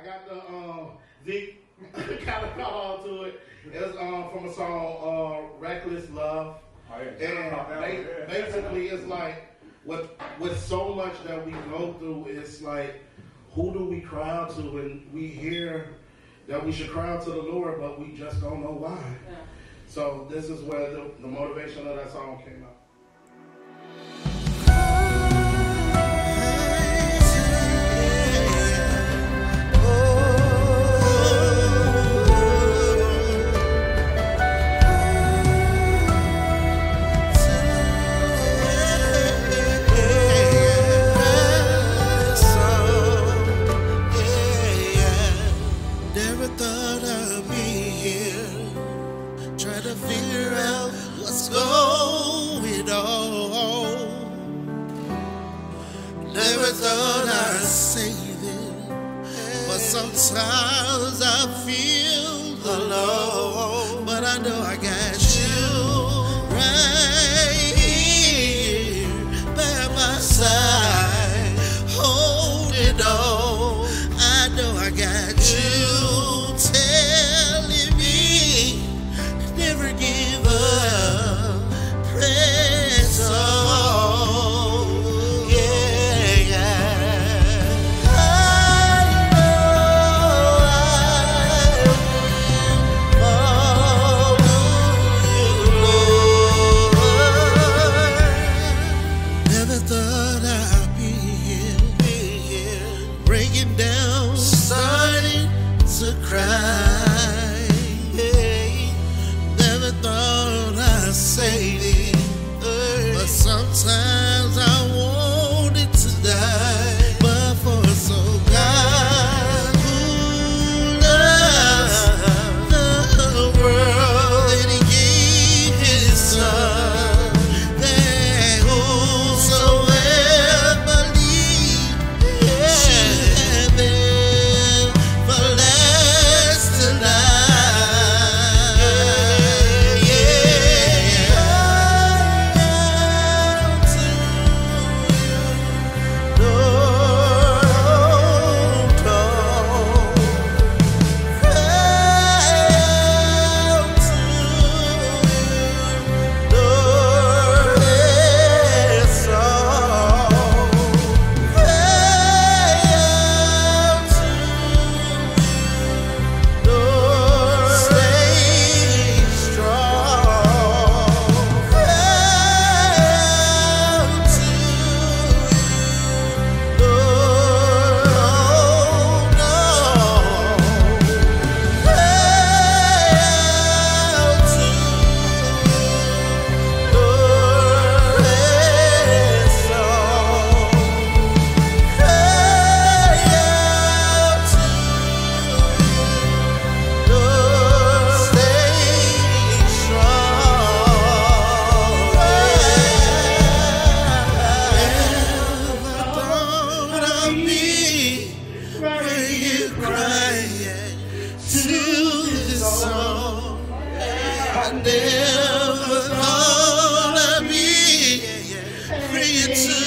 I got the um, Zeke kind of caught on to it. It's um, from a song, uh, "Reckless Love," Oh, yeah. and That ba- yeah. basically it's like with with so much that we go through, it's like who do we cry out to, and we hear that we should cry out to the Lord, but we just don't know why. So this is where the, the motivation of that song came out. To figure out what's going on. Never thought I'd say this, but sometimes I feel alone. But I know I got you never thought I'd be praying